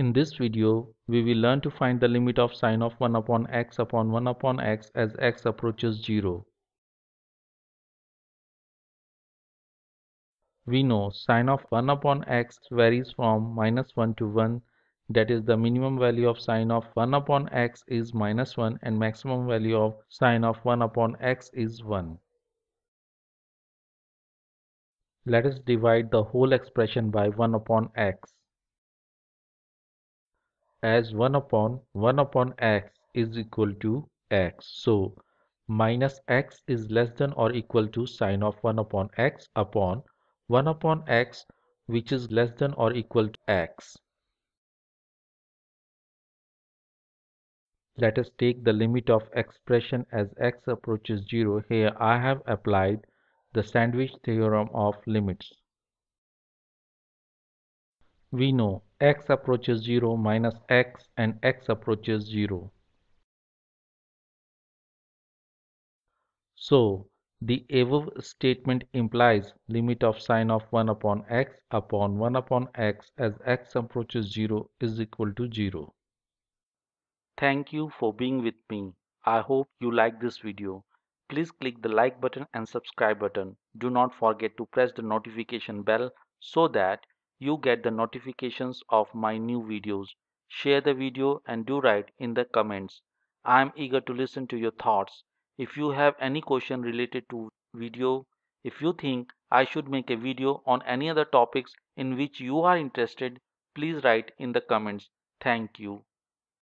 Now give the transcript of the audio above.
In this video, we will learn to find the limit of sine of 1 upon x upon 1 upon x as x approaches 0. We know sine of 1 upon x varies from minus 1 to 1 that is the minimum value of sine of 1 upon x is minus 1 and maximum value of sine of 1 upon x is 1. Let us divide the whole expression by 1 upon x as 1 upon 1 upon x is equal to x. So minus x is less than or equal to sine of 1 upon x upon 1 upon x which is less than or equal to x. Let us take the limit of expression as x approaches 0. Here I have applied the sandwich theorem of limits. We know x approaches 0 minus x and x approaches 0. So, the above statement implies limit of sine of 1 upon x upon 1 upon x as x approaches 0 is equal to 0. Thank you for being with me. I hope you like this video. Please click the like button and subscribe button. Do not forget to press the notification bell so that you get the notifications of my new videos. Share the video and do write in the comments. I am eager to listen to your thoughts. If you have any question related to video, if you think I should make a video on any other topics in which you are interested, please write in the comments. Thank you.